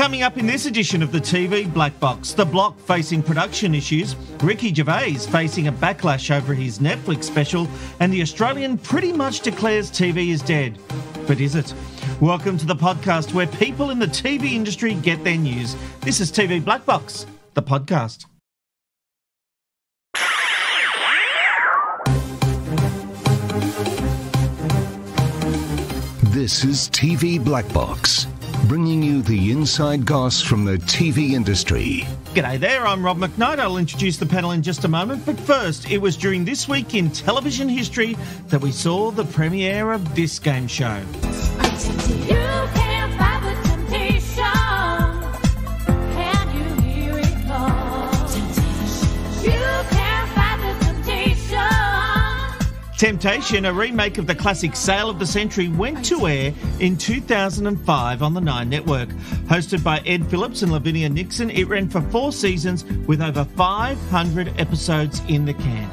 Coming up in this edition of the TV Blackbox, The Block facing production issues, Ricky Gervais facing a backlash over his Netflix special, and the Australian pretty much declares TV is dead. But is it? Welcome to the podcast where people in the TV industry get their news. This is TV Blackbox, the podcast. This is TV Blackbox, bringing you the inside goss from the TV industry. G'day there, I'm Rob McKnight. I'll introduce the panel in just a moment. But first, it was during this week in television history that we saw the premiere of this game show. Temptation. A remake of the classic Sale of the Century, went to air in 2005 on the Nine Network. Hosted by Ed Phillips and Lavinia Nixon, it ran for four seasons with over 500 episodes in the can.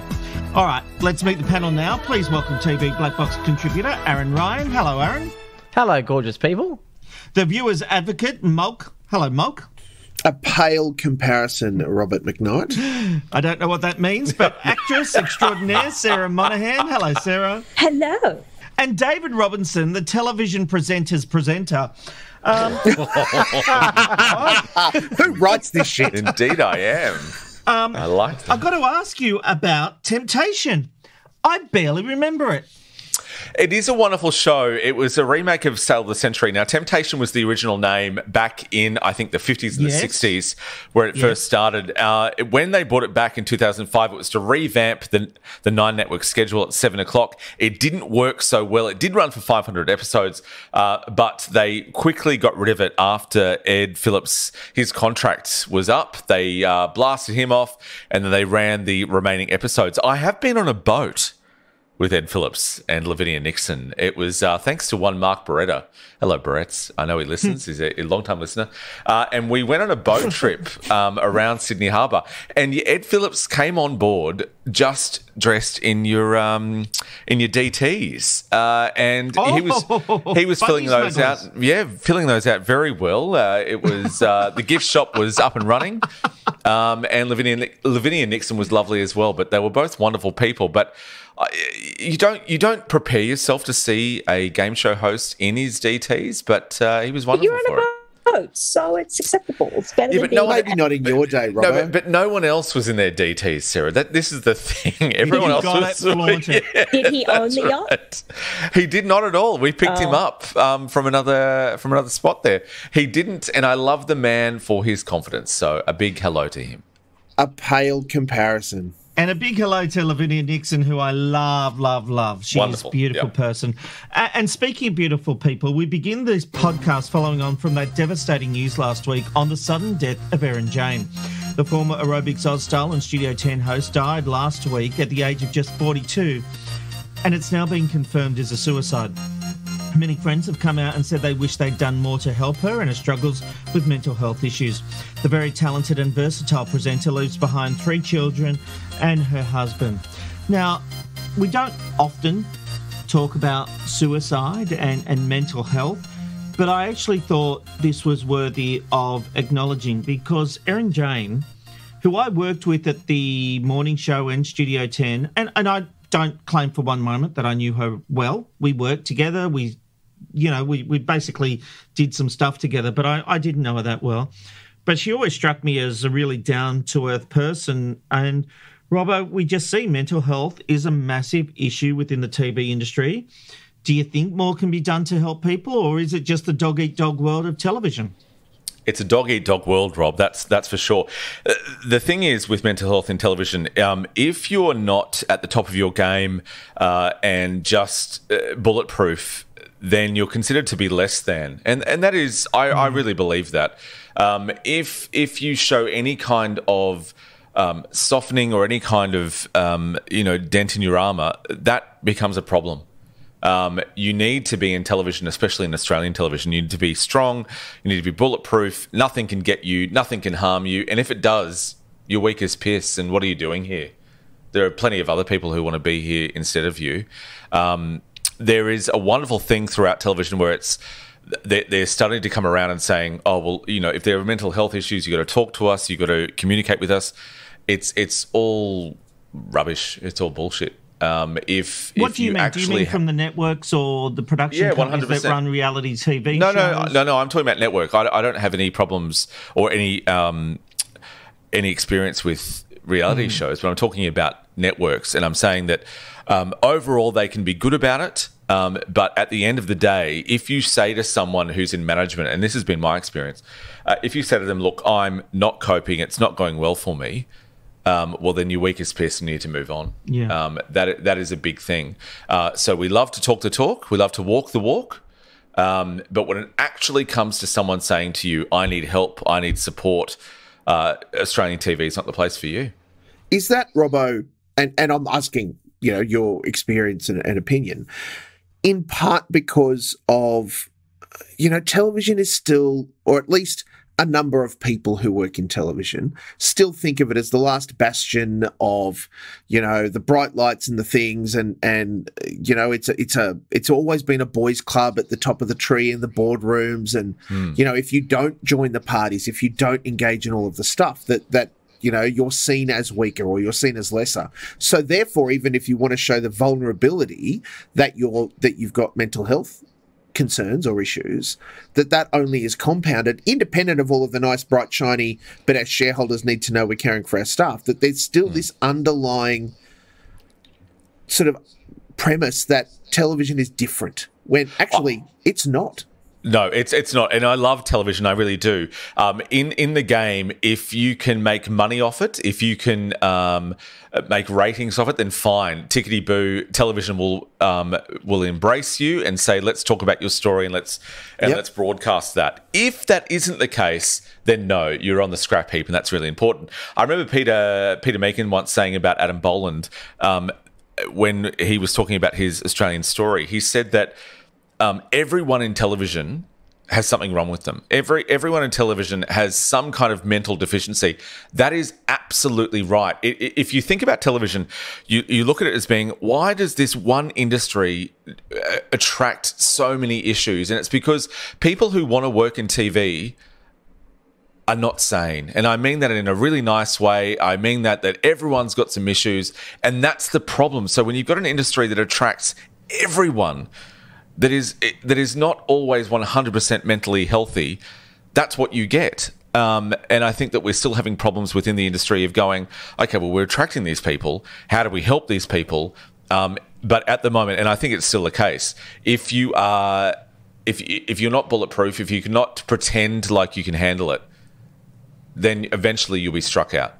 All right, let's meet the panel now. Please welcome TV Blackbox contributor Aaron Ryan. Hello, Aaron. Hello, gorgeous people. The viewer's advocate, Mulk. Hello, Mulk. A pale comparison, Robert McKnight. I don't know what that means, but actress extraordinaire Sarah Monahan. Hello, Sarah. Hello. And David Robinson, the television presenter's presenter. Um, Who writes this shit? Indeed, I am. um, I like that. I've got to ask you about Temptation. I barely remember it. It is a wonderful show. It was a remake of Sale of the Century. Now, Temptation was the original name back in, I think, the 50s and Yes. the 60s, where it first started. Uh, when they brought it back in 2005, it was to revamp the, the Nine Network schedule at 7 o'clock. It didn't work so well. It did run for 500 episodes, uh, but they quickly got rid of it after Ed Phillips, his contract was up. They uh, blasted him off, and then they ran the remaining episodes. I have been on a boat with Ed Phillips and Lavinia Nixon. It was uh, thanks to one Mark Beretta. Hello, Beretts. I know he listens. He's a, a long-time listener. Uh, and we went on a boat trip um, around Sydney Harbour. And Ed Phillips came on board just dressed in your um, in your DTs, uh, and he was he was Oh, filling those out. Yeah, filling those out very well. Uh, it was uh, the gift shop was up and running, um, and Lavinia Lavinia Nixon was lovely as well. But they were both wonderful people. But you don't you don't prepare yourself to see a game show host in his DTs, but uh, he was But wonderful you're for on it. a boat, so it's acceptable. It's better Yeah, than but no being one- Maybe not in your day, No, Robert. but, but no one else was in their DTs, Sarah. That this is the thing. Everyone else got was. it. Yeah, Did he own the yacht? right. He did not at all. We picked him up um, from another from another spot there. He didn't, and I love the man for his confidence. So a big hello to him. a pale comparison. And a big hello to Lavinia Nixon, who I love, love, love. She's Wonderful, a beautiful yeah. person. And speaking of beautiful people, we begin this podcast following on from that devastating news last week on the sudden death of Erin Jayne. The former Aerobics Oz Style and Studio 10 host died last week at the age of just 42, and it's now been confirmed as a suicide. Many friends have come out and said they wish they'd done more to help her in her struggles with mental health issues. The very talented and versatile presenter leaves behind three children and her husband. Now, we don't often talk about suicide and, and mental health, but I actually thought this was worthy of acknowledging because Erin Jayne, who I worked with at the morning show and Studio 10, and, and I don't claim for one moment that I knew her well. We worked together. We, you know, we, we basically did some stuff together, but I, I didn't know her that well. But she always struck me as a really down to earth person. And Robbo, we just see mental health is a massive issue within the TV industry. Do you think more can be done to help people, or is it just the dog eat dog world of television? It's a dog eat dog world, Rob. That's that's for sure. Uh, the thing is with mental health in television, um, if you're not at the top of your game uh, and just uh, bulletproof, then you're considered to be less than, and and that is, I, I really believe that. Um, if if you show any kind of um, softening or any kind of um, you know dent in your armor, that becomes a problem. Um, you need to be in television, especially in Australian television. You need to be strong. You need to be bulletproof. Nothing can get you. Nothing can harm you. And if it does, you're weak as piss. And what are you doing here? There are plenty of other people who want to be here instead of you. Um, there is a wonderful thing throughout television where it's they're, starting to come around and saying, "Oh, well, you know, if there are mental health issues, you got to talk to us. You got to communicate with us." It's it's all rubbish. It's all bullshit. Um, if What if do you, mean? Do you mean from the networks or the production Yeah, companies that 100%. run reality TV no, no, shows? no, no. I'm talking about network. I, I don't have any problems or any um, any experience with reality shows, but I'm talking about networks, and I'm saying that um, overall they can be good about it. Um, but at the end of the day, if you say to someone who's in management, and this has been my experience, uh, if you say to them, "Look, I'm not coping; it's not going well for me," um, well, then your weakest person you need to move on. Yeah. Um, that that is a big thing. Uh, so we love to talk the talk. We love to walk the walk. Um, but when it actually comes to someone saying to you, "I need help. I need support," uh, Australian TV is not the place for you. Is that Robbo? And and I'm asking, you know, your experience and, and opinion, in part because of, you know, television is still, or at least a number of people who work in television still think of it as the last bastion of, you know, the bright lights and the things, and and you know, it's a, it's a it's always been a boys' club at the top of the tree in the boardrooms, and hmm. you know, if you don't join the parties, if you don't engage in all of the stuff that that you know you're seen as weaker or you're seen as lesser. So therefore even if you want to show the vulnerability that you're that you've got mental health concerns or issues that that only is compounded independent of all of the nice bright shiny but our shareholders need to know we're caring for our staff that there's still hmm. this underlying sort of premise that television is different when actually oh. it's not No, it's it's not, and I love television. I really do. Um, in in the game, if you can make money off it, if you can um, make ratings off it, then fine. Tickety boo, television will um, will embrace you and say, "Let's talk about your story and let's and Yep. let's broadcast that." If that isn't the case, then no, you're on the scrap heap, and that's really important. I remember Peter Peter Meakin once saying about Adam Boland um, when he was talking about his Australian story. He said that um, everyone in television has something wrong with them. Every everyone in television has some kind of mental deficiency. That is absolutely right. If you think about television, you, you look at it as being why does this one industry uh, attract so many issues? And it's because people who want to work in TV are not sane. And I mean that in a really nice way. I mean that that everyone's got some issues and that's the problem. So when you've got an industry that attracts everyone that is that is not always 100% mentally healthy, that's what you get. Um, and I think that we're still having problems within the industry of going, okay, well, we're attracting these people. How do we help these people? Um, but at the moment, and I think it's still the case, if you are, if if you're not bulletproof, if you cannot pretend like you can handle it, then eventually you'll be struck out,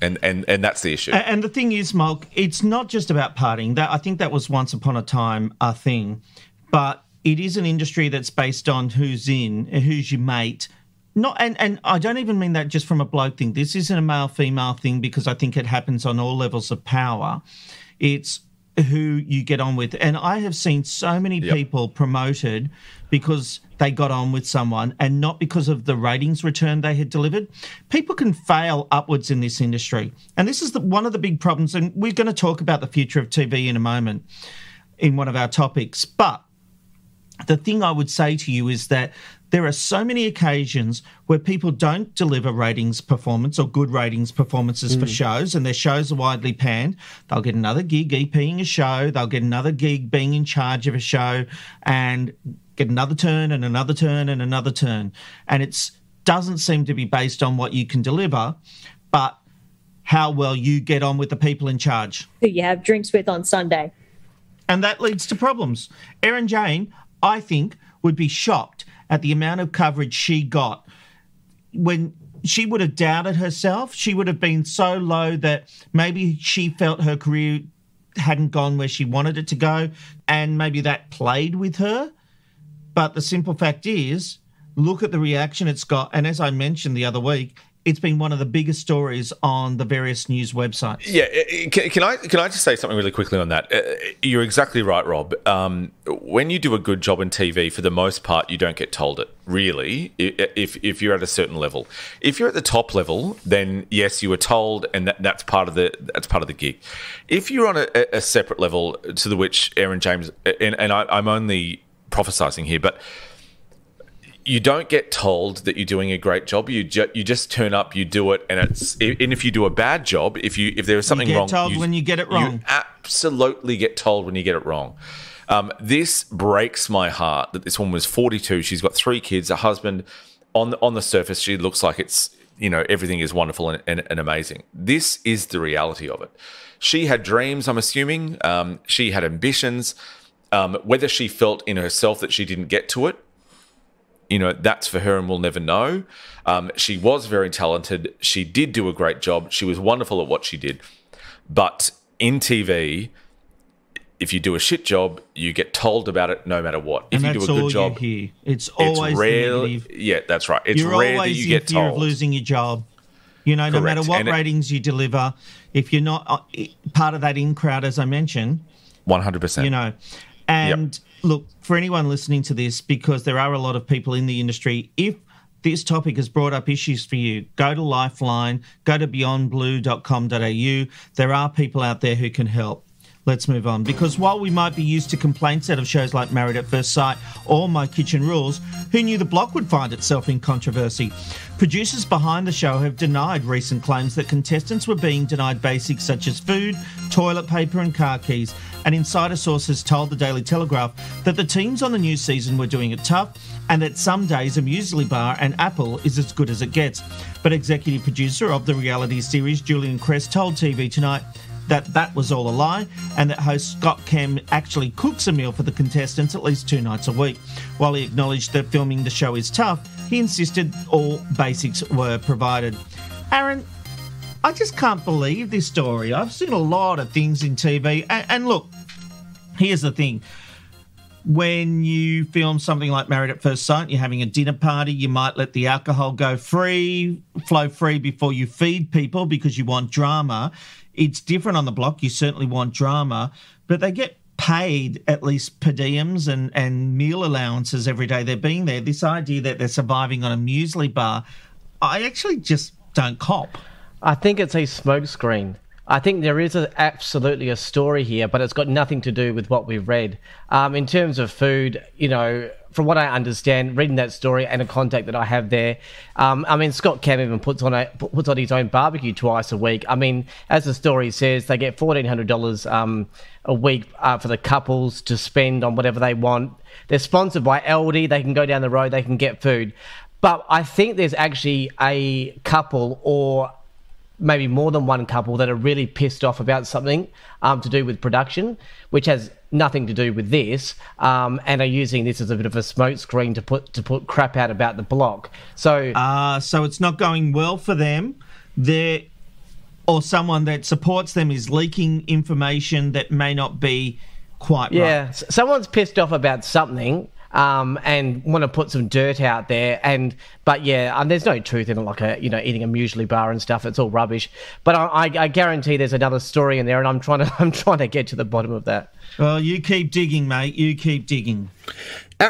and and and that's the issue. And the thing is, Mulk, it's not just about partying. That I think that was once upon a time a thing, but it is an industry that's based on who's in, who's your mate. Not and and I don't even mean that just from a bloke thing. This isn't a male female thing because I think it happens on all levels of power. It's who you get on with, and I have seen so many Yep. people promoted because they got on with someone and not because of the ratings return they had delivered. People can fail upwards in this industry. And this is the, one of the big problems. And we're going to talk about the future of TV in a moment in one of our topics. But the thing I would say to you is that there are so many occasions where people don't deliver ratings performance or good ratings performances for mm. shows, and their shows are widely panned. They'll get another gig EPing a show, they'll get another gig being in charge of a show, and get another turn and another turn and another turn. And it doesn't seem to be based on what you can deliver, but how well you get on with the people in charge. Who you have drinks with on Sunday. And that leads to problems. Erin Jayne, I think, would be shocked at the amount of coverage she got when she would have doubted herself. She would have been so low that maybe she felt her career hadn't gone where she wanted it to go, and maybe that played with her. But the simple fact is, look at the reaction it's got. And as I mentioned the other week, it's been one of the biggest stories on the various news websites. Yeah, uh, can, can I can I just say something really quickly on that? Uh, You're exactly right, Rob. Um, when you do a good job in TV, for the most part, you don't get told it. Really, if if you're at a certain level, if you're at the top level, then yes, you were told, and that, that's part of the that's part of the gig. If you're on a, a separate level to the which Erin Jayne's and, and I, I'm only prophesizing here, but you don't get told that you're doing a great job. You ju- you just turn up, you do it, and it's and if you do a bad job, if you if there is something you get wrong, told when you get it wrong. You absolutely get told when you get it wrong. Um, this breaks my heart that this woman was 42. She's got three kids, a husband. On the, on the surface, she looks like it's you know everything is wonderful and, and, and amazing. This is the reality of it. She had dreams. I'm assuming um, she had ambitions. Um, whether she felt in herself that she didn't get to it, you know, that's for her and we'll never know. Um, she was very talented. She did do a great job. She was wonderful at what she did. But in TV, if you do a shit job, you get told about it no matter what. If and you do a good job. It's always it's rare. negative. Yeah, that's right. It's you're rare that always you in get fear told. of losing your job. You know, no matter what And it- ratings you deliver, if you're not uh, part of that in crowd, as I mentioned, One hundred percent. you know. And look, for anyone listening to this, because there are a lot of people in the industry, if this topic has brought up issues for you, go to Lifeline, go to beyondblue.com.au. There are people out there who can help. Let's move on. Because while we might be used to complaints out of shows like Married at First Sight or My Kitchen Rules, who knew the block would find itself in controversy? Producers behind the show have denied recent claims that contestants were being denied basics such as food, toilet paper, and car keys. And insider sources told the Daily Telegraph that the teams on the new season were doing it tough and that some days a muesli bar and apple is as good as it gets. But executive producer of the reality series, Julian Cress, told TV Tonight that that was all a lie and that host Scott Cam actually cooks a meal for the contestants at least two nights a week. While he acknowledged that filming the show is tough, he insisted all basics were provided. Aaron, I just can't believe this story. I've seen a lot of things in TV, and, and look, here's the thing. When you film something like Married at First Sight, you're having a dinner party, you might let the alcohol go free, flow free before you feed people because you want drama. It's different on the block. You certainly want drama, but they get paid at least per diems and, and meal allowances every day they're being there. This idea that they're surviving on a muesli bar, I actually just don't cop. I think it's a smokescreen. I think there is a, absolutely a story here, but it's got nothing to do with what we've read. Um, in terms of food, you know, from what I understand, reading that story and a contact that I have there, um, I mean, Scott Cam even puts on a puts on his own barbecue twice a week. I mean, as the story says, they get fourteen hundred dollars um, a week uh, for the couples to spend on whatever they want. They're sponsored by Aldi. They can go down the road. They can get food. But I think there's actually a couple or maybe more than one couple that are really pissed off about something um, to do with production, which has nothing to do with this, um, and are using this as a bit of a smokescreen to put to put crap out about the block. So Uh, so it's not going well for them. They're or someone that supports them is leaking information that may not be quite yeah, right. someone's pissed off about something. Um, and want to put some dirt out there, and but yeah, um, there's no truth in it, like a you know eating a muesli bar and stuff. It's all rubbish. But I, I, I guarantee there's another story in there, and I'm trying to I'm trying to get to the bottom of that. Well, you keep digging, mate. You keep digging.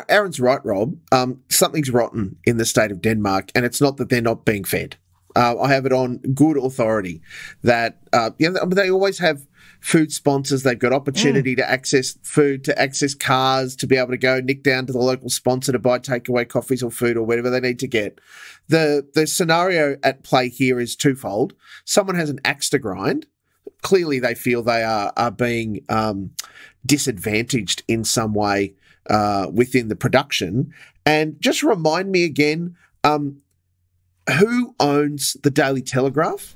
Aaron's right, Rob. Um, something's rotten in the state of Denmark, and it's not that they're not being fed. Uh, I have it on good authority that uh, you know, they always have food sponsors. They've got opportunity to access food, to access cars, to be able to go nick down to the local sponsor to buy takeaway coffees or food or whatever they need to get. The the scenario at play here is twofold. Someone has an axe to grind. Clearly, they feel they are are being um, disadvantaged in some way uh, within the production. And just remind me again, um, who owns the Daily Telegraph?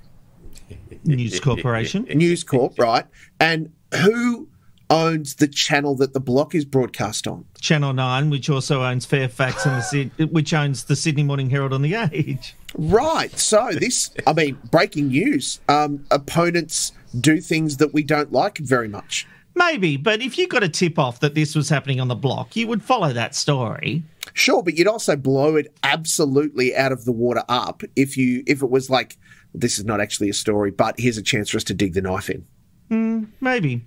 News Corporation. News Corp, right? And who owns the channel that the block is broadcast on? Channel 9, which also owns Fairfax and the which owns the Sydney Morning Herald on the Age. Right. So this, I mean, breaking news. Um, opponents do things that we don't like very much. Maybe, but if you got a tip off that this was happening on the block, you would follow that story. Sure, but you'd also blow it absolutely out of the water up if you if it was like this is not actually a story, but here's a chance for us to dig the knife in. Hmm, maybe.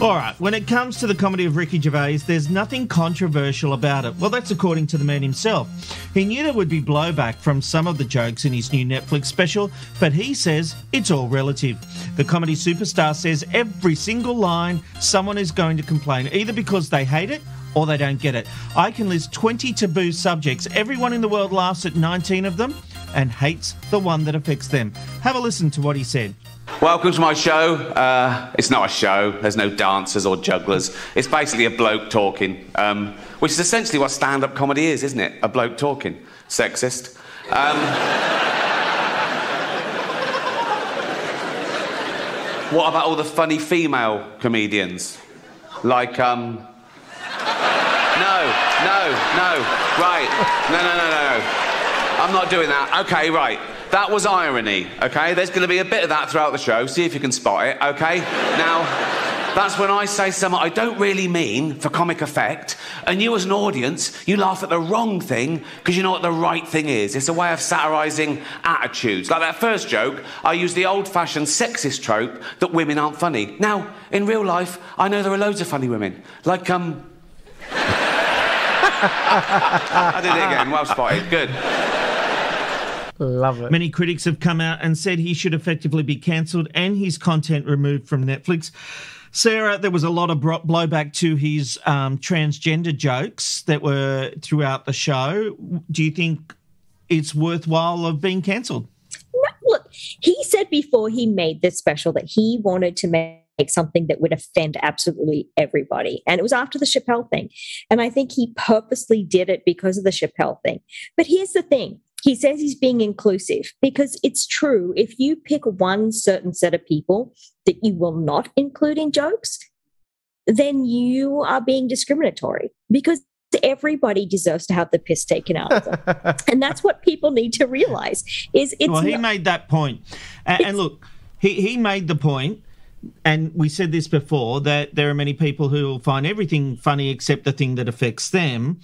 All right, when it comes to the comedy of Ricky Gervais, there's nothing controversial about it. Well, that's according to the man himself. He knew there would be blowback from some of the jokes in his new Netflix special, but he says it's all relative. The comedy superstar says every single line someone is going to complain, either because they hate it or they don't get it. I can list 20 taboo subjects. Everyone in the world laughs at 19 of them and hates the one that affects them. Have a listen to what he said. Welcome to my show. Uh, it's not a show. There's no dancers or jugglers. It's basically a bloke talking, um, which is essentially what stand-up comedy is, isn't it? A bloke talking. Sexist. Um, what about all the funny female comedians? Like, um... No, no, no. Right. No, no, no, no, no. I'm not doing that. Okay, right. That was irony, okay? There's going to be a bit of that throughout the show. See if you can spot it, okay? Now, that's when I say something I don't really mean for comic effect, and you as an audience, you laugh at the wrong thing because you know what the right thing is. It's a way of satirising attitudes. Like that first joke, I used the old-fashioned sexist trope that women aren't funny. Now, in real life, I know there are loads of funny women. Like, um... I did it again. Well spotted. Good. Love it. Many critics have come out and said he should effectively be cancelled and his content removed from Netflix. Sarah, there was a lot of bro- blowback to his um, transgender jokes that were throughout the show. Do you think it's worthwhile of being cancelled? No, look, he said before he made this special that he wanted to make something that would offend absolutely everybody. And it was after the Chappelle thing. And I think he purposely did it because of the Chappelle thing. But here's the thing he says he's being inclusive because it's true. If you pick one certain set of people that you will not include in jokes, then you are being discriminatory because everybody deserves to have the piss taken out of them. and that's what people need to realize is it's well, he not- made that point. And, and look, he, he made the point, and we said this before, that there are many people who will find everything funny except the thing that affects them.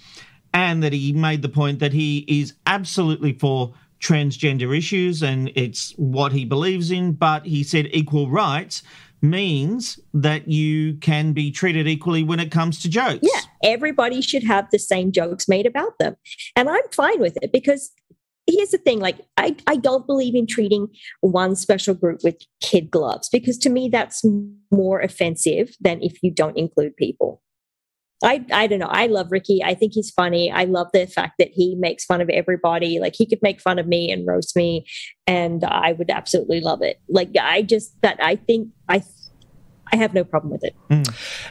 And that he made the point that he is absolutely for transgender issues and it's what he believes in. But he said equal rights means that you can be treated equally when it comes to jokes. Yeah, everybody should have the same jokes made about them. And I'm fine with it because here's the thing like I, I don't believe in treating one special group with kid gloves because to me that's more offensive than if you don't include people. I, I don't know. I love Ricky. I think he's funny. I love the fact that he makes fun of everybody. Like he could make fun of me and roast me, and I would absolutely love it. Like I just that I think I I have no problem with it.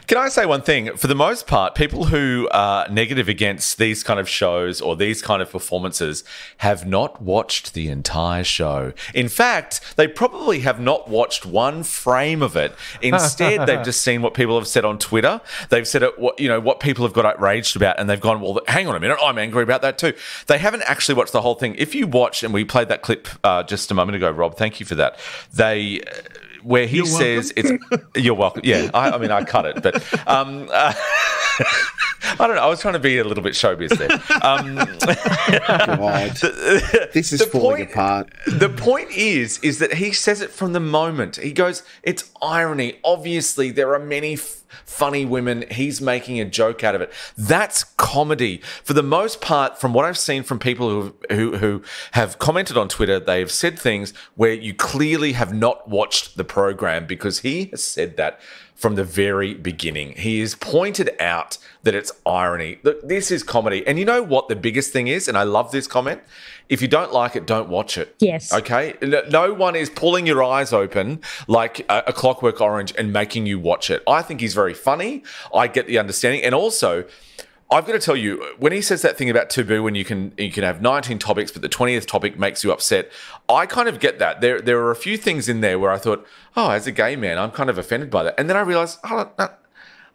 Can I say one thing? For the most part, people who are negative against these kind of shows or these kind of performances have not watched the entire show. In fact, they probably have not watched one frame of it. Instead, they've just seen what people have said on Twitter. They've said it, what you know, what people have got outraged about, and they've gone, "Well, hang on a minute, I'm angry about that too." They haven't actually watched the whole thing. If you watch, and we played that clip uh, just a moment ago, Rob, thank you for that. They where he You're says it's you're welcome. Yeah, I, I mean I cut it, but um, uh, I don't know. I was trying to be a little bit showbiz there. Um, God. this is the falling point- apart. the point is, is that he says it from the moment. He goes, "It's irony. Obviously, there are many funny women. He's making a joke out of it. That's comedy. For the most part, from what I've seen from people who who who have commented on Twitter, they've said things where you clearly have not watched the program because he has said that." From the very beginning, he has pointed out that it's irony. Look, this is comedy. And you know what the biggest thing is? And I love this comment. If you don't like it, don't watch it. Yes. Okay. No- one is pulling your eyes open like a Clockwork Orange and making you watch it. I think he's very funny. I get the understanding, and also. I've got to tell you, when he says that thing about taboo, when you can you can have 19 topics, but the 20th topic makes you upset, I kind of get that. There there are a few things in there where I thought, oh, as a gay man, I'm kind of offended by that, and then I realised, oh,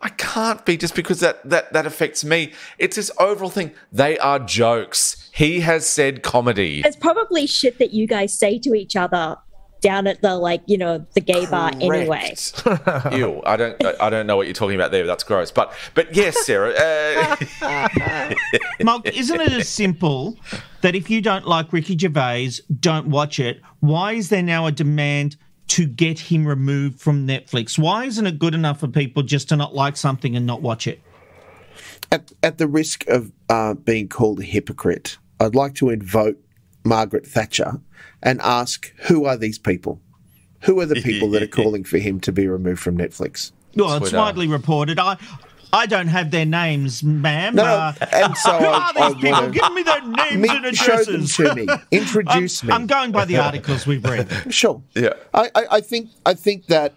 I can't be just because that that that affects me. It's this overall thing. They are jokes. He has said comedy. It's probably shit that you guys say to each other down at the like, you know, the gay bar anyway. Correct. Ew, I don't, I- I don't know what you're talking about there. That's gross. But, but yes, Sarah. Uh, Mark, isn't it as simple that if you don't like Ricky Gervais, don't watch it? Why is there now a demand to get him removed from Netflix? Why isn't it good enough for people just to not like something and not watch it? At, at the risk of uh, being called a hypocrite, I'd like to invoke Margaret Thatcher and ask who are these people? Who are the people that are calling for him to be removed from Netflix? Well, it's widely reported. I I don't have their names, ma'am. No, Uh, and so who I- are these I people? Give me their names Me- and show them addresses. to me. Introduce I'm, me. I'm going by the articles we've read. Sure. Yeah. I, I, I think I think that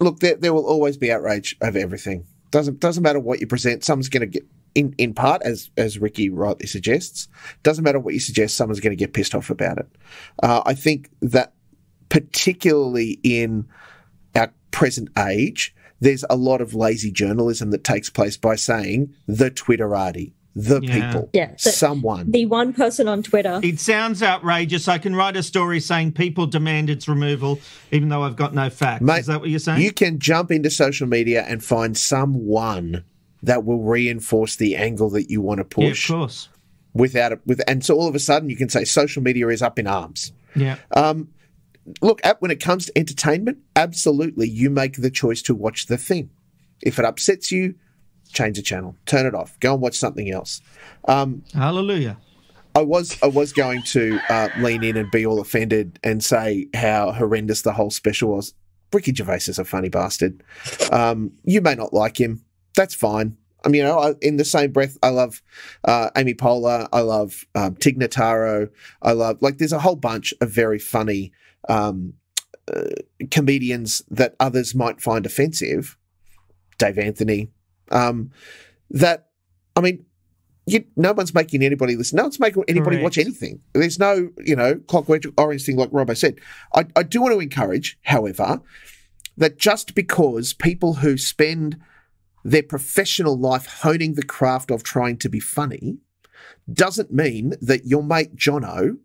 look, there, there will always be outrage over everything. Doesn't doesn't matter what you present. Someone's going to get in in part, as as Ricky rightly suggests. Doesn't matter what you suggest. Someone's going to get pissed off about it. Uh, I think that particularly in our present age, there's a lot of lazy journalism that takes place by saying the Twitterati, the Yeah. people, Yeah, so- someone. The one person on Twitter. It sounds outrageous. I can write a story saying people demand its removal, even though I've got no facts. Mate, Is that what you're saying? You can jump into social media and find someone that will reinforce the angle that you want to yeah, of push course. without it. With and so all of a sudden you can say social media is up in arms. Yeah. Look, at, when it comes to entertainment, absolutely, you make the choice to watch the thing. If it upsets you, change the channel, turn it off, go and watch something else. Hallelujah. I was I was going to uh, lean in and be all offended and say how horrendous the whole special was. Ricky Gervais is a funny bastard. Um, you may not like him. That's fine. I mean, you know, I, in the same breath, I love uh, Amy Poehler. I love um, Tig Notaro. I love like there's a whole bunch of very funny um, uh, comedians that others might find offensive. Dave Anthony. Um, that I mean, you, no one's making anybody listen. No one's making anybody watch anything. There's no, you know, clockwork orange thing like Robbo said. I, I do want to encourage, however, that just because people who spend their professional life honing the craft of trying to be funny doesn't mean that your mate Jono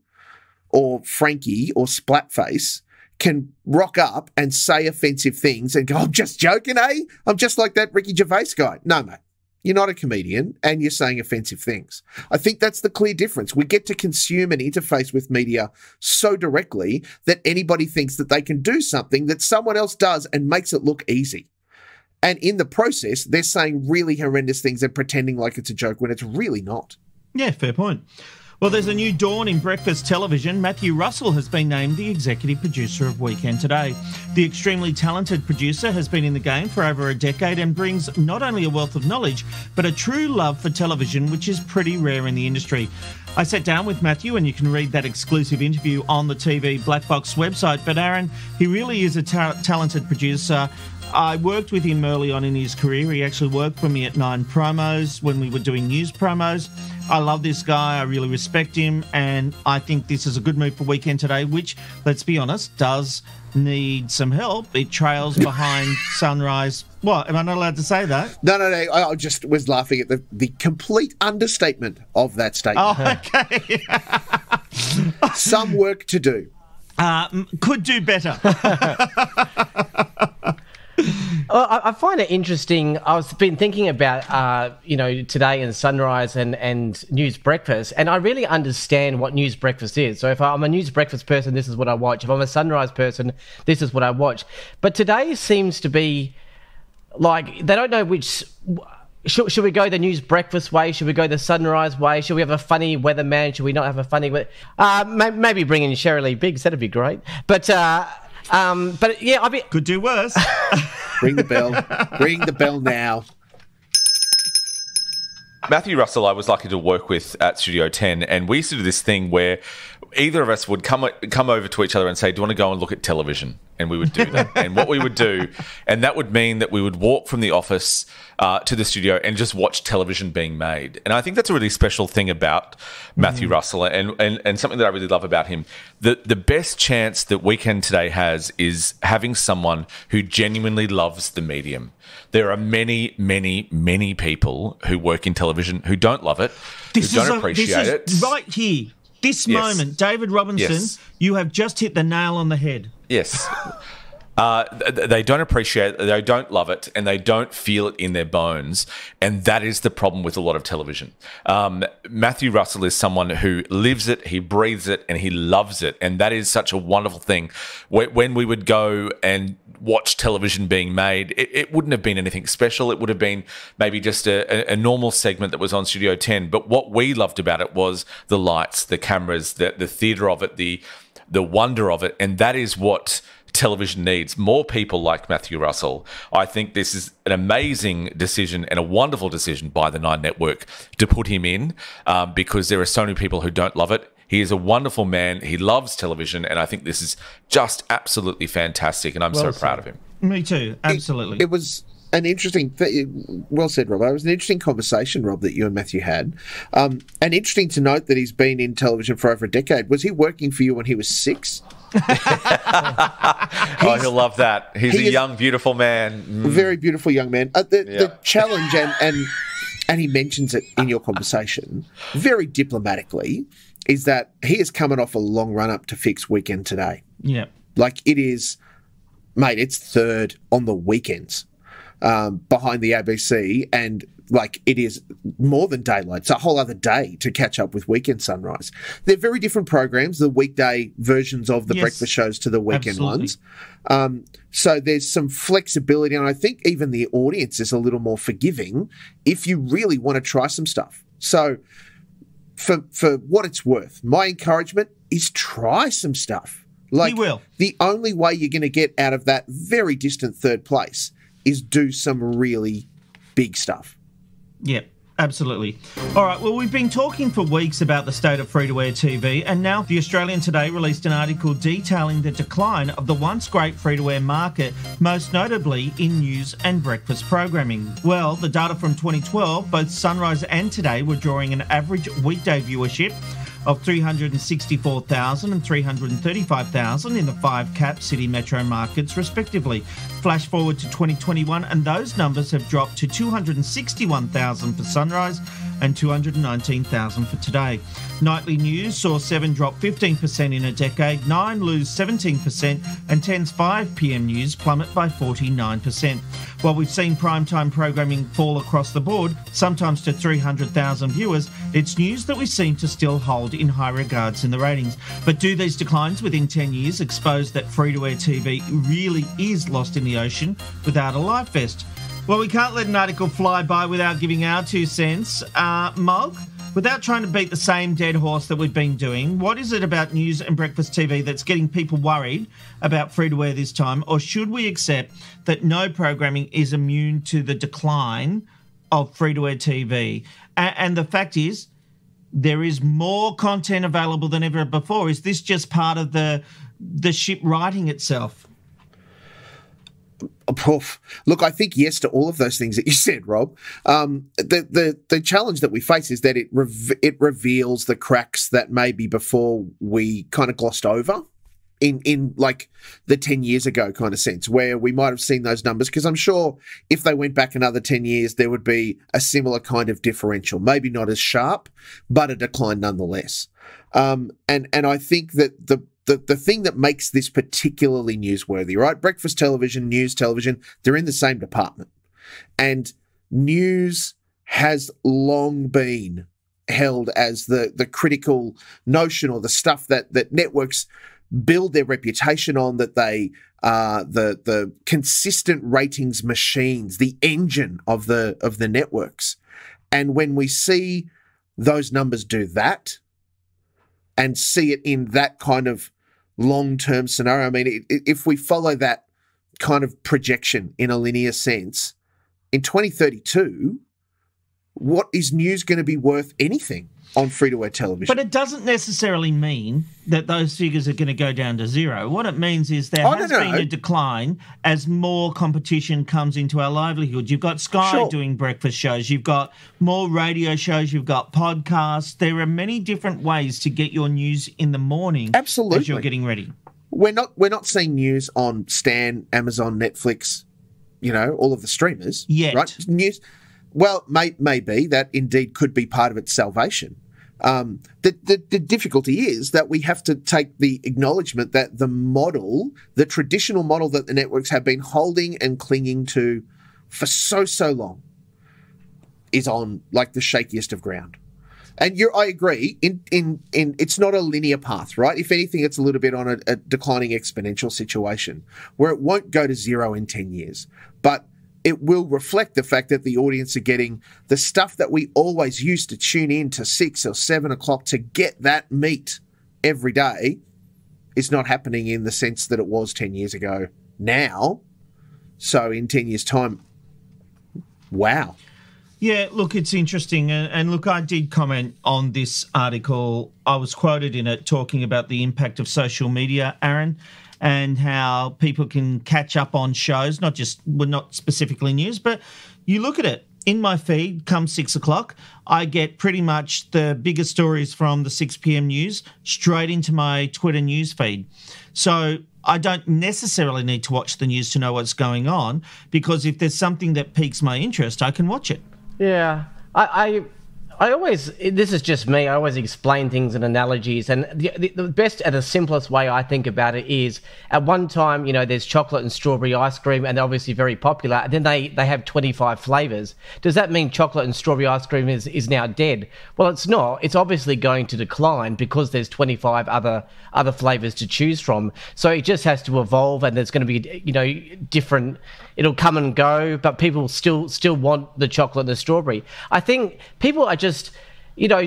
or Frankie or Splatface can rock up and say offensive things and go, I'm just joking, eh? I'm just like that Ricky Gervais guy. No, mate. You're not a comedian and you're saying offensive things. I think that's the clear difference. We get to consume and interface with media so directly that anybody thinks that they can do something that someone else does and makes it look easy. And in the process, they're saying really horrendous things and pretending like it's a joke when it's really not. Yeah, fair point. Well, there's a new dawn in breakfast television. Matthew Russell has been named the executive producer of Weekend Today. The extremely talented producer has been in the game for over a decade and brings not only a wealth of knowledge, but a true love for television, which is pretty rare in the industry. I sat down with Matthew, and you can read that exclusive interview on the TV Blackbox website. But Aaron, he really is a ta- talented producer. I worked with him early on in his career. He actually worked for me at Nine Promos when we were doing news promos. I love this guy. I really respect him. And I think this is a good move for Weekend Today, which, let's be honest, does need some help. It trails behind Sunrise. What? Am I not allowed to say that? No, no, no. I just was laughing at the, the complete understatement of that statement. Oh, okay. Some work to do. Uh, could do better. Well, I, find it interesting. I was been thinking about, uh, you know, today and Sunrise and, and News Breakfast, and I really understand what News Breakfast is. So if I'm a News Breakfast person, this is what I watch. If I'm a Sunrise person, this is what I watch. But today seems to be like they don't know which. Should, should we go the news breakfast way? Should we go the sunrise way? Should we have a funny weatherman? Should we not have a funny weather? Uh, may, maybe bring in Shirley Biggs. That'd be great. But uh, um, but yeah, I mean, could do worse. Ring the bell. Ring the bell now. Matthew Russell, I was lucky to work with at Studio 10, and we used to do this thing where either of us would come come over to each other and say, "Do you want to go and look at television?" And we would do that. and what we would do, and that would mean that we would walk from the office uh, to the studio and just watch television being made. And I think that's a really special thing about Matthew Russell, and, and and something that I really love about him. The the best chance that Weekend Today has is having someone who genuinely loves the medium. There are many, many, many people who work in television who don't love it, This who don't a- appreciate it. this is right here. This Yes. moment, David Robinson, Yes. you have just hit the nail on the head. Yes. Uh, th- th- they don't appreciate it, they don't love it, and they don't feel it in their bones. And that is the problem with a lot of television. Um, Matthew Russell is someone who lives it, he breathes it, and he loves it. And that is such a wonderful thing. When we would go and watch television being made, it, it wouldn't have been anything special. It would have been maybe just a, a, a normal segment that was on Studio 10. But what we loved about it was the lights, the cameras, the, the theatre of it, the the wonder of it, and that is what television needs more people like Matthew Russell. I think this is an amazing decision and a wonderful decision by the Nine Network to put him in um, because there are so many people who don't love it. He is a wonderful man. He loves television, and I think this is just absolutely fantastic. And I'm Well so said. proud of him. Me too. Absolutely. It was an interesting, th- well said, Rob. It was an interesting conversation, Rob, that you and Matthew had. Um, and interesting to note that he's been in television for over a decade. Was he working for you when he was six? Oh, he'll love that. He's he a young, beautiful man. Mm. Very beautiful young man. Uh, the, Yeah. the challenge, and, and and he mentions it in your conversation very diplomatically, is that he is coming off a long run up to fix Weekend Today. yeah. Like it is, mate, it's third on the weekends um, behind the ABC, and like it is more than daylight. It's a whole other day to catch up with Weekend Sunrise. They're very different programs, the weekday versions of the Yes. breakfast shows to the weekend Absolutely. ones. Um, so there's some flexibility, and I think even the audience is a little more forgiving if you really want to try some stuff. So for for what it's worth, my encouragement is try some stuff. Like will. the only way you're going to get out of that very distant third place is do some really big stuff. Yeah, absolutely. All right, well, we've been talking for weeks about the state of free to air TV, and now the Australian Today released an article detailing the decline of the once great free to air market, most notably in news and breakfast programming. Well, the data from 2012, both Sunrise and Today were drawing an average weekday viewership of 364,000 and 335,000 in the five cap city metro markets, respectively. Flash forward to 2021, and those numbers have dropped to 261,000 for Sunrise and 219,000 for today. Nightly news saw 7 drop 15% in a decade, 9 lose 17%, and 10's 5 pm news plummet by 49%. While we've seen primetime programming fall across the board, sometimes to 300,000 viewers, it's news that we seem to still hold in high regards in the ratings. But do these declines within 10 years expose that free to air TV really is lost in the ocean without a life fest? Well, we can't let an article fly by without giving our two cents. Uh, Mog, without trying to beat the same dead horse that we've been doing, what is it about news and breakfast TV that's getting people worried about free to air this time? Or should we accept that no programming is immune to the decline of free to air TV? A- and the fact is, there is more content available than ever before. Is this just part of the the ship writing itself? Look, I think yes to all of those things that you said, Rob. Um, the the the challenge that we face is that it rev- it reveals the cracks that maybe before we kind of glossed over. In, in like the 10 years ago kind of sense where we might have seen those numbers because i'm sure if they went back another 10 years there would be a similar kind of differential maybe not as sharp but a decline nonetheless um, and and i think that the the, the thing that makes this particularly newsworthy, right? Breakfast television, news television, they're in the same department. And news has long been held as the, the critical notion or the stuff that, that networks build their reputation on, that they are the the consistent ratings machines, the engine of the of the networks. And when we see those numbers do that, and see it in that kind of long term scenario. I mean, if we follow that kind of projection in a linear sense, in 2032, what is news going to be worth anything on free to air television? But it doesn't necessarily mean that those figures are going to go down to zero. What it means is there Oh, has no, been no. a decline as more competition comes into our livelihood. You've got Sky Sure. doing breakfast shows, you've got more radio shows, you've got podcasts. There are many different ways to get your news in the morning Absolutely. as you're getting ready. we're not we're not seeing news on Stan, Amazon, Netflix, you know, all of the streamers Yet. right? News. Well, may maybe that indeed could be part of its salvation. Um, the, the the difficulty is that we have to take the acknowledgement that the model, the traditional model that the networks have been holding and clinging to for so so long, is on like the shakiest of ground. And you're, I agree. In in in, it's not a linear path, right? If anything, it's a little bit on a, a declining exponential situation where it won't go to zero in ten years, but it will reflect the fact that the audience are getting the stuff that we always used to tune in to six or seven o'clock to get that meat every day is not happening in the sense that it was 10 years ago now. So in 10 years' time, wow. Yeah, look, it's interesting. And look, I did comment on this article. I was quoted in it talking about the impact of social media, Aaron, and how people can catch up on shows, not just, well, not specifically news, but you look at it. In my feed, come six o'clock, I get pretty much the biggest stories from the 6 p.m. news straight into my Twitter news feed. So I don't necessarily need to watch the news to know what's going on because if there's something that piques my interest, I can watch it. Yeah, I, I, I always. This is just me. I always explain things in analogies, and the, the, the best and the simplest way I think about it is at one time, you know, there's chocolate and strawberry ice cream, and they're obviously very popular. And then they they have 25 flavors. Does that mean chocolate and strawberry ice cream is is now dead? Well, it's not. It's obviously going to decline because there's 25 other other flavors to choose from. So it just has to evolve, and there's going to be you know different it'll come and go, but people still still want the chocolate and the strawberry. I think people are just, you know,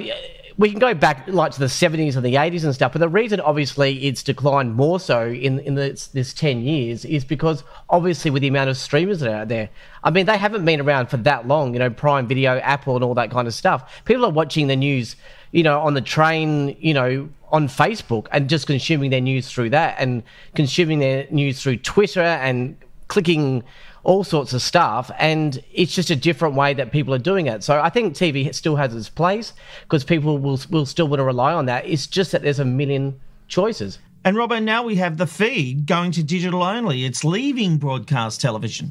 we can go back like to the 70s and the 80s and stuff, but the reason obviously it's declined more so in in this, this 10 years is because obviously with the amount of streamers that are out there, I mean they haven't been around for that long, you know, Prime Video, Apple, and all that kind of stuff. People are watching the news, you know, on the train, you know, on Facebook and just consuming their news through that and consuming their news through Twitter and clicking all sorts of stuff and it's just a different way that people are doing it so i think tv still has its place because people will, will still want to rely on that it's just that there's a million choices And Robbo, now we have the feed going to digital only. It's leaving broadcast television.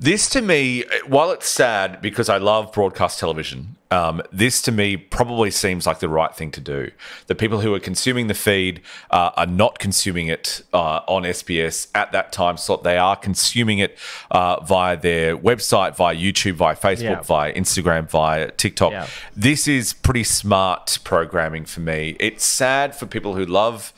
This to me, while it's sad because I love broadcast television, um, this to me probably seems like the right thing to do. The people who are consuming the feed uh, are not consuming it uh, on SBS at that time slot. They are consuming it uh, via their website, via YouTube, via Facebook, Yeah. via Instagram, via TikTok. Yeah. This is pretty smart programming for me. It's sad for people who love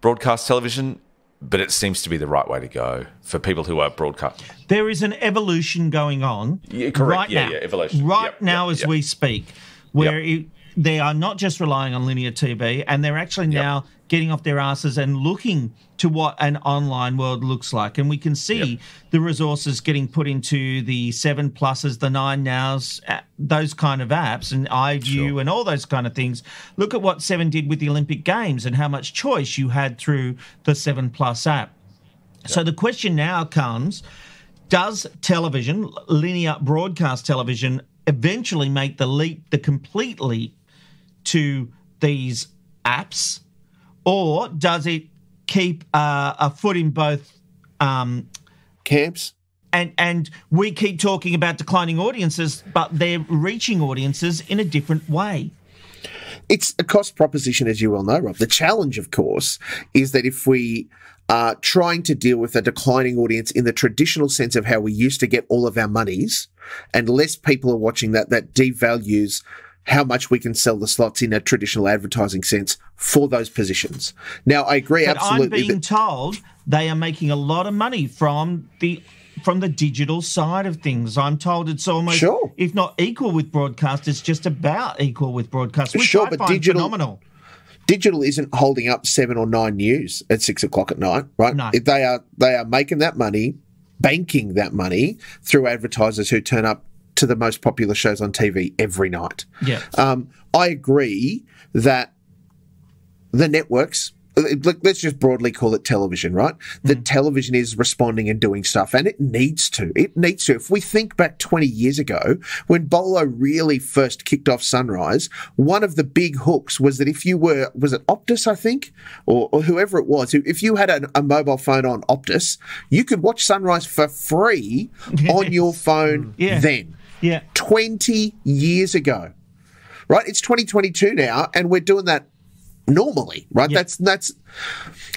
broadcast television, but it seems to be the right way to go for people who are broadcast. There is an evolution going on Yeah, correct. right Yeah, now. yeah, evolution. Right Yep, now, yep, as yep. we speak, where it, they are not just relying on linear TV, and they're actually now getting off their asses and looking to what an online world looks like. And we can see Yep. the resources getting put into the seven pluses, the nine nows, uh, those kind of apps, and iView and all those kind of things. Look at what Seven did with the Olympic Games and how much choice you had through the Seven Plus app. So the question now comes does television, linear broadcast television, eventually make the leap, the complete leap to these apps? Or does it keep uh, a foot in both? Um, Camps? and, and we keep talking about declining audiences, but they're reaching audiences in a different way. It's a cost proposition, as you well know, Rob. The challenge, of course, is that if we are trying to deal with a declining audience in the traditional sense of how we used to get all of our monies, and less people are watching that, that devalues how much we can sell the slots in a traditional advertising sense for those positions. Now, I agree But absolutely. I'm being that- told they are making a lot of money from the from the digital side of things. I'm told it's almost, Sure. if not equal with broadcast, it's just about equal with broadcast, which Sure, I but digital- phenomenal. digital isn't holding up seven or nine news at six o'clock at night, right? No. If They are they are making that money, banking that money through advertisers who turn up to the most popular shows on TV every night. Yeah. Um, I agree that the networks. Let's just broadly call it television, right? The television is responding and doing stuff, and it needs to. It needs to. If we think back 20 years ago, when Bolo really first kicked off Sunrise, one of the big hooks was that if you were, was it Optus, I think, or, or whoever it was, if you had a, a mobile phone on Optus, you could watch Sunrise for free on your phone Yeah. then. Yeah. 20 years ago. Right? It's 2022 now, and we're doing that normally, right? Yeah. That's that's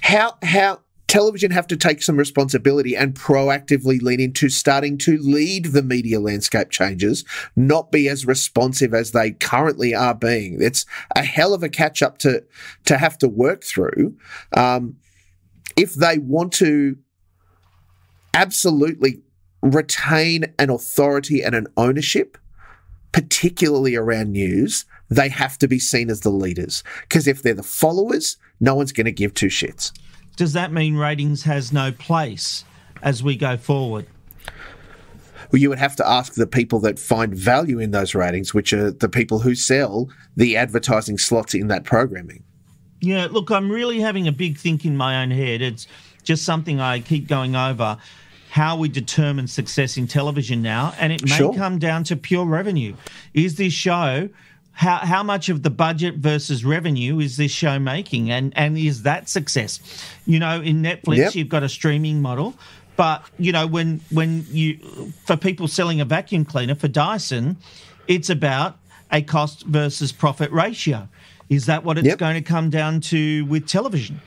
how how television have to take some responsibility and proactively lean into starting to lead the media landscape changes, not be as responsive as they currently are being. It's a hell of a catch up to to have to work through. Um, if they want to absolutely retain an authority and an ownership, particularly around news, they have to be seen as the leaders. Because if they're the followers, no one's going to give two shits. Does that mean ratings has no place as we go forward? Well, you would have to ask the people that find value in those ratings, which are the people who sell the advertising slots in that programming. Yeah, look, I'm really having a big think in my own head. It's just something I keep going over how we determine success in television now, and it may Sure. come down to pure revenue. Is this show how how much of the budget versus revenue is this show making, and and is that success? You know, in Netflix, Yep. you've got a streaming model. But you know, when when you for people selling a vacuum cleaner for Dyson, it's about a cost versus profit ratio. Is that what it's Yep. going to come down to with television?